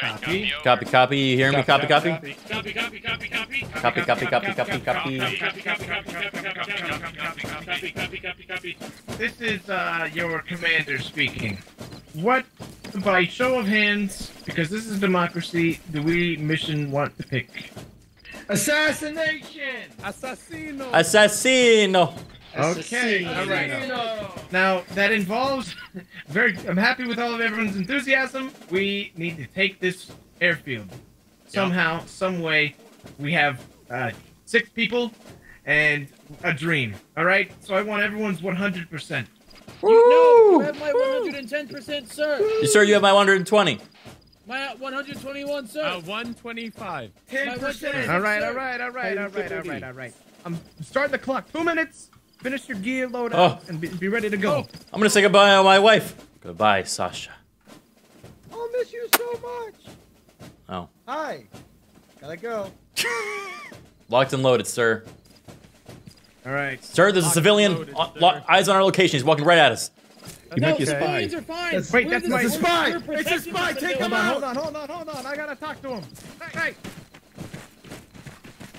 Copy. Copy, copy. You hear me? Copy, copy. Copy, copy, copy, copy. Copy, copy, copy, copy, copy. Copy, copy, copy, copy, copy, copy, copy, copy. This is uh, your commander speaking. What, by show of hands, because this is democracy, do we mission want to pick? Assassination! Assassino. Assassino. Okay, all right. Now that involves very. I'm happy with all of everyone's enthusiasm. We need to take this airfield somehow, some way. We have uh, six people and a dream. All right. So I want everyone's 100. percent No, you have my 110%, sir. Yes, sir, you have my 120. My 121, sir. Uh, 125. My 110%, All right, all right, all right, all right, all right, all right. I'm starting the clock. Two minutes. Finish your gear load Oh. and be, be ready to go. Oh, I'm gonna say goodbye to my wife. Goodbye, Sasha. I'll miss you so much. Oh. Hi. Gotta go. Locked and loaded, sir. All right. Sir, there's a Locked and civilian. loaded, sir. lo- eyes on our location. He's walking right at us. You no, might be a spy. are fine. That's- wait, We're that's the- my we're- spy. It's a spy. Take him out. Hold on, hold on, hold on. I gotta talk to him. Hey, hey.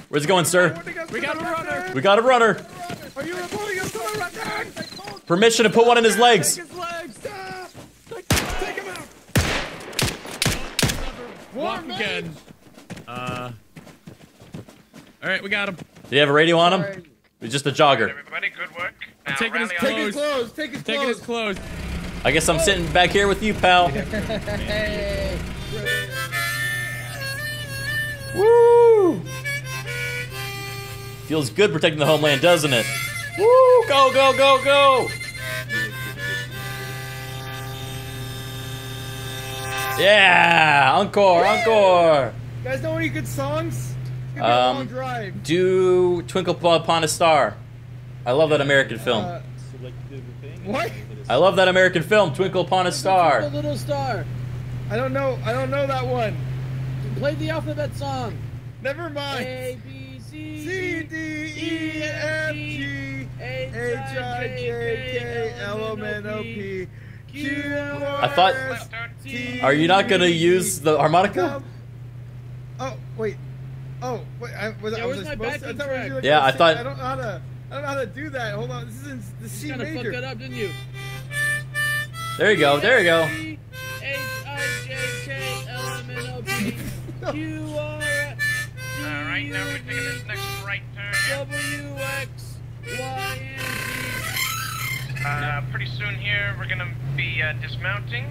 Where's it going, sir? We got a runner. We got a runner. Are you reporting us to the record? Permission to put one in his legs. Take his legs. Take, take him out. Walk again. Uh. All right, we got him. Do you have a radio on him? He's just a jogger. Everybody, good work. Now taking his clothes. on. Take his clothes. Take his Taking his clothes. clothes. I guess I'm sitting back here with you, pal. Hey. Woo! Feels good protecting the homeland, doesn't it? Woo! Go, go, go, go! Yeah! Encore, encore! You guys know any good songs? It's gonna be Um, a long drive. Do Twinkle Upon a Star. I love that American film. Uh, what? I love that American film, Twinkle Upon a The Star. little star. I don't know. I don't know that one. Play the alphabet song. Never mind. A B C C D E F G H I J K L M N O P Q R I thought- Are you not gonna use the harmonica? Oh wait. Oh wait. I was. Yeah, I was where's my supposed to. I thought we were track? Yeah, I thought- I don't know how to. I don't know how to do that. Hold on. This is in the C You kind of fucked that major. up, didn't you? There you go, there you go. H I J K L M N O P Q R S T All right, now we're taking this next right turn. W X Y and Uh, pretty soon here, we're gonna be uh, dismounting.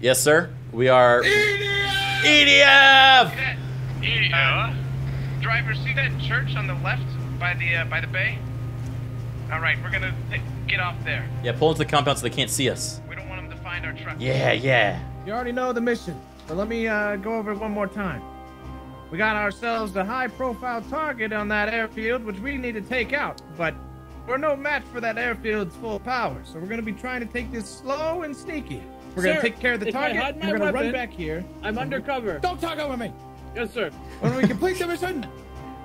Yes, sir. We are EDF! EDF. Yeah. driver, see that church on the left by the uh, by the bay? All right, we're gonna th- get off there. Yeah, pull into the compound so they can't see us. We don't want them to find our truck. Yeah, yeah. You already know the mission, but let me uh, go over it one more time. We got ourselves a high-profile target on that airfield, which we need to take out. But we're no match for that airfield's full power, so we're gonna be trying to take this slow and sneaky. We're gonna take care of the if I target. had and my we're gonna run back here. I'm undercover. Don't talk over me. Yes, sir. When we complete the mission,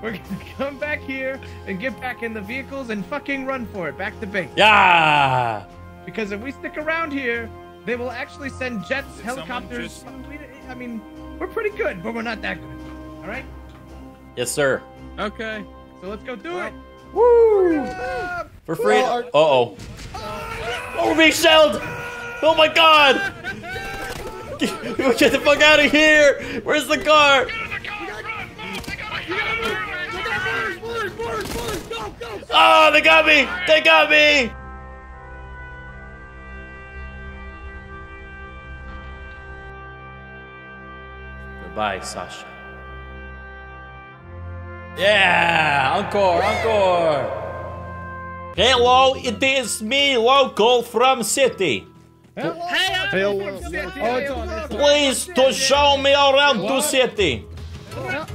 we're gonna come back here and get back in the vehicles and fucking run for it back to base. Yeah. Because if we stick around here, they will actually send jets, helicopters. We- I mean, we're pretty good, but we're not that good. All right, Yes, sir. Okay. so let's go do it. Woo! For free. Well, Uh oh. Oh, we're being shelled. Oh my god. Get, get the fuck out of here. Where's the car? Oh, they got me. They got me. Goodbye, Sasha. Yeah, encore, encore. Hello, it is me, local from city. Hello. Oh, it's on. It's on. Please to show me around to city. Truck.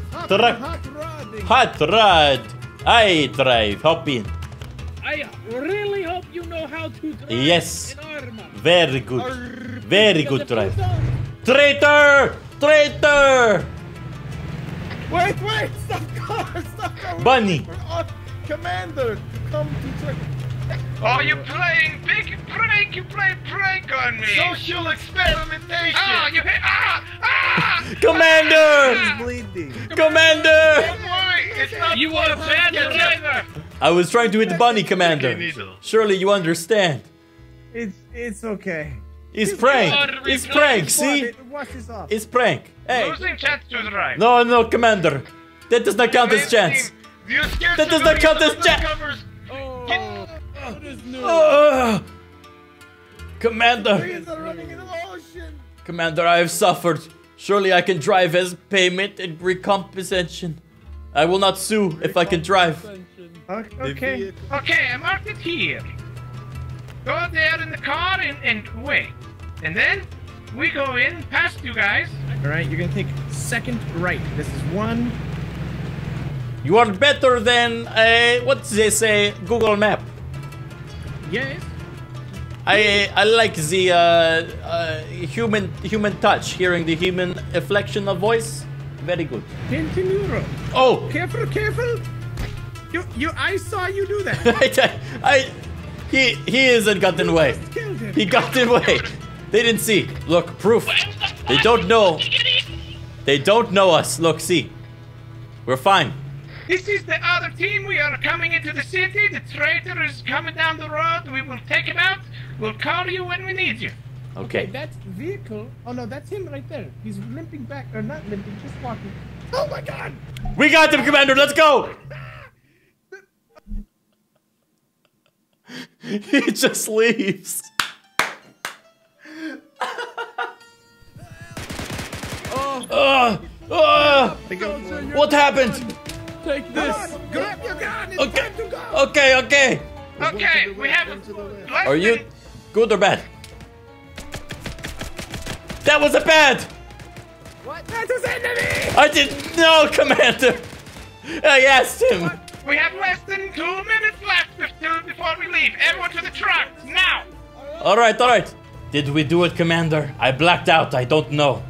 Hot rod. I drive. Hop in. I really hope you know how to drive Yes. in armor. Very good. Very good Because if you drive. don't, Traitor! Traitor! Wait, wait! Stop car! Stop car! Bunny. Commander, to come to check. Oh, you playing big prank? You play prank on me. Social experimentation. Ah, you hit. Ah, ah. Commander! He's bleeding. Commander! Don't worry, it's not. You are a bad driver. I was trying to hit the bunny, Commander. Surely you understand. It's it's okay. It's prank. are It's prank, see? It- Wash this. It's prank. Hey. Losing chance to drive. No, no, Commander. That does not count as chance. You're scared That does not count as chance! chat. covers. Oh, what is. Commander. Trees are running in the ocean. Commander, I have suffered. Surely I can drive as payment and recompensation. I will not sue if I can drive. Okay. okay. Okay, I marked it here. Go there in the car and, and wait. And then we go in past you guys. All right. You're gonna take second right. This is one. You are better than, uh, what they say, Google Map. Yes. I I like the uh, uh, human human touch, hearing the human inflection of voice. Very good. Continue. road. Oh, Careful. Careful. You you. I saw you do that. I, I, he he isn't gotten away. Killed. He got away. They didn't see. Look, proof. They don't know. They don't know us. Look, see. We're fine. This is the other team. We are coming into the city. The traitor is coming down the road. We will take him out. We'll call you when we need you. Okay. That's vehicle. Oh no, that's him right there. He's limping back, or not limping, just walking. Oh my God! We got them, Commander. Let's go. he just leaves. oh. Oh. What happened? Take this. Grab your gun! It's Okay. time to go! Okay, okay. Okay, we have. less Are you than- good or bad? That was a bad. What? That's his enemy! I didn't know, Commander. I asked him. We have less than two minutes left before before we leave. Everyone to the truck now. All right, all right. Did we do it, Commander? I blacked out. I don't know.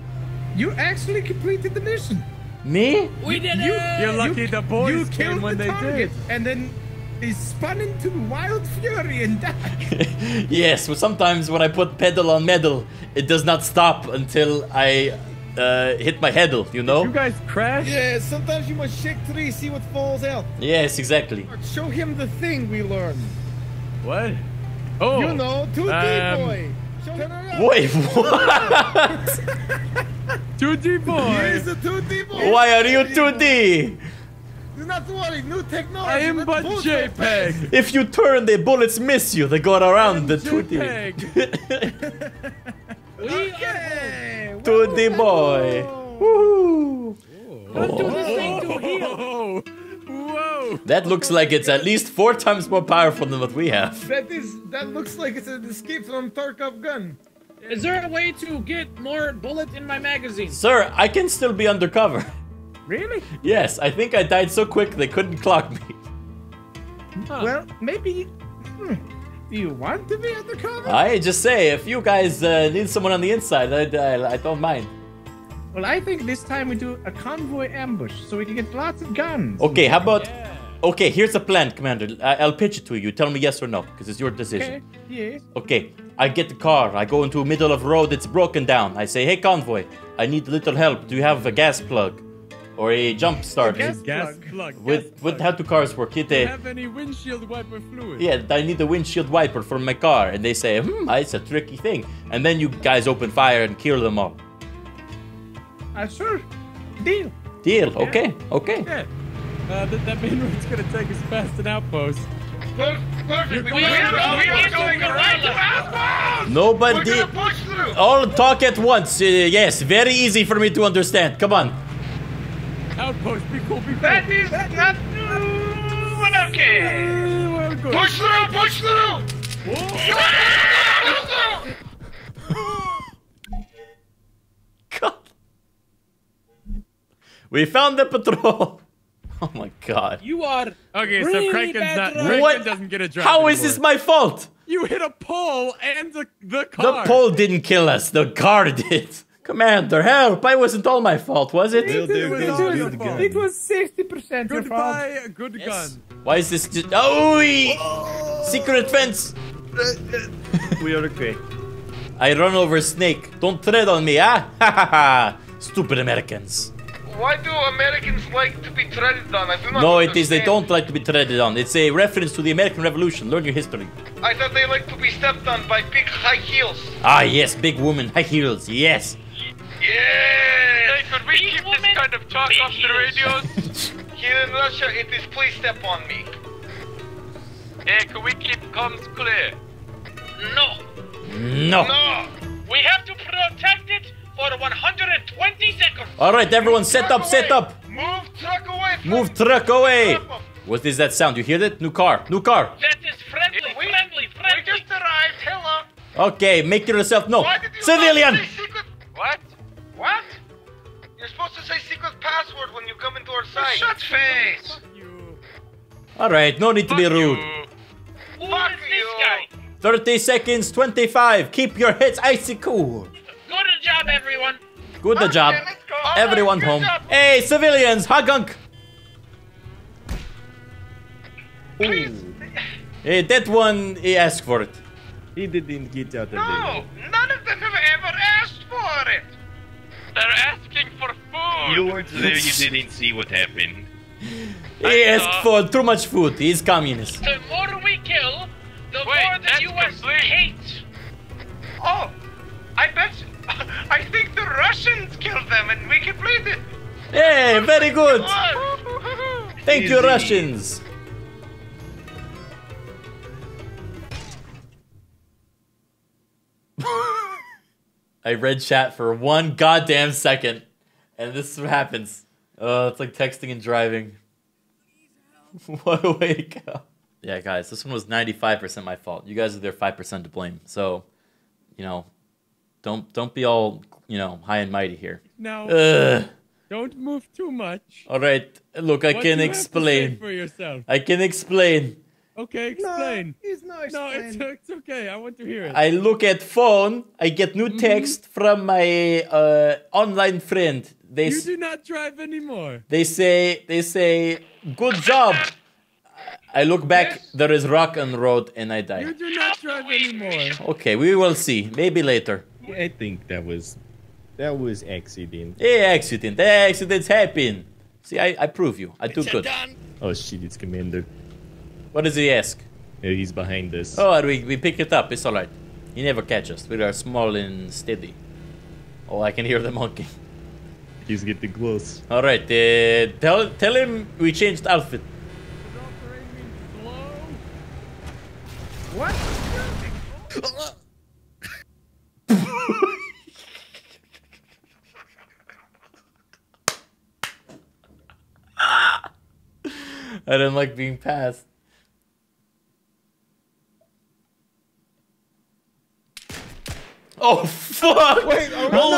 You actually completed the mission. Me? We did You, it. You're lucky the boys you came killed when the they target, did. and then he spun into wild fury and died. yes. Well, sometimes when I put pedal on metal, it does not stop until I uh, hit my head. You know? You guys crash? Yeah, sometimes you must shake three, see what falls out. Yes, exactly. Show him the thing we learned. What? Oh. You know, 2D Um, boy. Show him around. Wait, what? 2D boy. Here's the 2D boy. Why are you 2D? Do not worry, new technology. I am but boost our pace. JPEG. If you turn, the bullets miss you. They go around the 2D. JPEG. We are Okay. 2D boy. Woohoo. Let's do this thing to heal. Whoa. Whoa. That looks like it's at least four times more powerful than what we have. That is, that looks like it's an escape from Tarkov gun. Is there a way to get more bullets in my magazine? Sir, I can still be undercover. Really? Yes, I think I died so quick they couldn't clock me. Well, maybe. Hmm. Do you want to be undercover? I just say, if you guys uh, need someone on the inside, I, I, I don't mind. well, I think this time we do a convoy ambush so we can get lots of guns. Okay, how about... Okay, here's a plan, Commander. I, I'll pitch it to you. Tell me yes or no, because it's your decision. Okay. Yes. Okay, I get the car. I go into a middle of road. It's broken down. I say, hey, convoy, I need a little help. Do you have a gas plug? Or a jump start? gas- Gas Plug. plug. with, gas with plug. how do cars work? Hit Do you have any windshield wiper fluid? Yeah, I need a windshield wiper for my car. And they say, hmm, it's a tricky thing. And then you guys open fire and kill them all. Uh, sure. Deal. Deal. Okay. Okay. Yeah. Uh, that, that main road's gonna take us past an outpost. Look, perfect. We, We are, are going going right to around. outpost. We're Nobody. push through. All talk at once. Uh, yes, very easy for me to understand. Come on. Outpost, be cool, be cool. That is not uh, okay. Well. Push through, push through. God. We found the patrol. Oh my god. You are Okay, Really so Criken's not. Criken What? doesn't get a drive How is this my fault? You hit a pole and the the The pole didn't kill us. The car did. Commander, help! I wasn't all my fault, was it? Will do, was will all do your fault. It was 60% your fault. Goodbye, good Yes. gun. Why is this just... Oh! Secret fence! We are okay. I run over a snake. Don't tread on me, ah? Ha ha ha! Stupid Americans. Why do Americans like to be treaded on? I do not No, it is. They don't like to be treaded on. It's a reference to the American Revolution. Learn your history. I thought they like to be stepped on by big high heels. Ah, yes, big woman, high heels, yes. Yeah. Hey, could we keep this kind of talk off the radios? Here in Russia, it is please step on me. Hey, can we keep comms clear? No. No. No. We have to protect it for 120 seconds. All right, everyone, set up, set up. Move truck away. from- Move truck away. Stop 'em. What is that sound? You hear that? New car, new car. That is friendly, We- friendly, We friendly. just arrived. Hello. Okay, make yourself known. Why did you Civilian. Password when you come into our site. Shut face. You. All right, no need to be rude. Who Fuck is this guy? 30 seconds, 25. Keep your heads icy cool. Good job, everyone. Good the job. Go. Everyone Good home. job. Hey, civilians, hagunk. Hey, that one, he asked for it. He didn't get out of No, none of You weren't there, you didn't see what happened. He asked uh, for too much food. He's communist. The more we kill, the Wait, more the that's U.S. complete. hates. Oh, I bet. I think the Russians killed them, and we completed. Hey, very good. What? Thank you, Russians. I read chat for one goddamn second, and this happens. Oh, it's like texting and driving. what a way to go. Yeah, guys, this one was 95% my fault. You guys are there 5% to blame. So, you know, don't don't be all, you know, high and mighty here. No. Ugh. don't move too much. All right, look, I What can do you have to say explain. for yourself. I can explain. Okay, explain. He's not no No, it's, it's okay. I want to hear it. I look at phone. I get new text from my uh, online friend. They you do not drive anymore. they say they say good job. I look back. There is rock on the road, and I die. You do not drive anymore. Okay, we will see. Maybe later. I think that was that was accident. Hey, accident. Eh, accidents happen. See, I, I prove you. I do good. Oh shit, it's Commander. What does he ask? Yeah, he's behind us. Oh, we, we pick it up. It's all right. He never catches us. We are small and steady. Oh, I can hear the monkey. He's getting close. All right. Uh, tell tell him we changed outfit. What? I didn't like being passed. Oh fuck! Wait, oh, no, we're back. shit!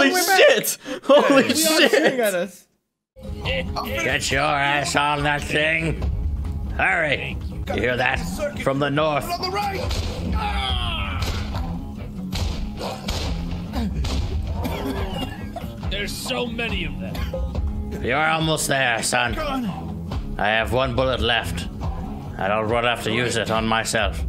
Holy We are shooting at us. Get your ass on that thing. Hurry. You hear that? From the north. Ah! There's so many of them. You're almost there, son. I have one bullet left. I don't run have to use it on myself.